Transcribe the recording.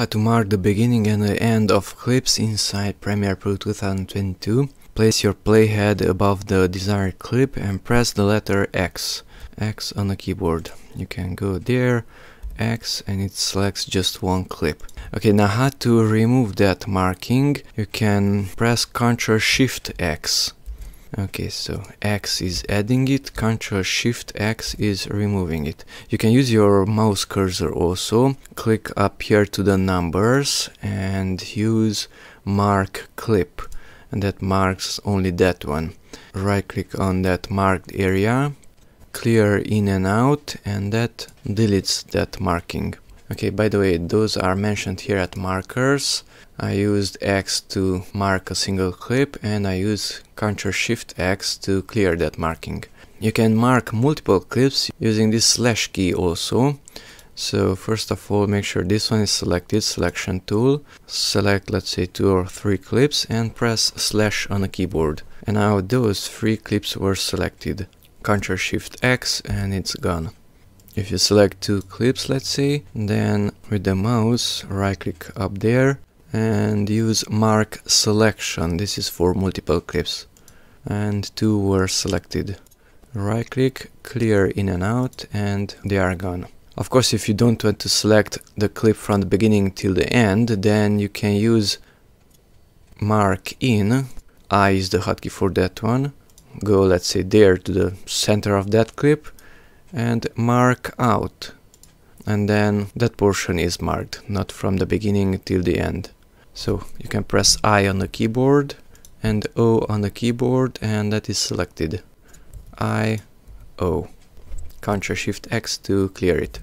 How to mark the beginning and the end of clips inside Premiere Pro 2022. Place your playhead above the desired clip and press the letter X. X on the keyboard. You can go there, X, and it selects just one clip. Okay, now how to remove that marking? You can press Ctrl Shift X Okay, so X is adding it, Ctrl Shift X is removing it. You can use your mouse cursor also. Click up here to the numbers and use mark clip and that marks only that one. Right click on that marked area, clear in and out and that deletes that marking. Okay, by the way, those are mentioned here at markers. I used X to mark a single clip and I use Ctrl Shift X to clear that marking. You can mark multiple clips using this slash key also. So first of all, make sure this one is selected, selection tool. Select, let's say, two or three clips and press slash on the keyboard. And now those three clips were selected. Ctrl Shift X and it's gone. If you select two clips, let's say, then with the mouse, right click up there and use mark selection. This is for multiple clips. And two were selected. Right click, clear in and out, and they are gone. Of course, if you don't want to select the clip from the beginning till the end, then you can use mark in. I is the hotkey for that one. Go, let's say, there to the center of that clip and mark out. And then that portion is marked not from the beginning till the end. So you can press I on the keyboard and O on the keyboard and that is selected. I O. Ctrl Shift X to clear it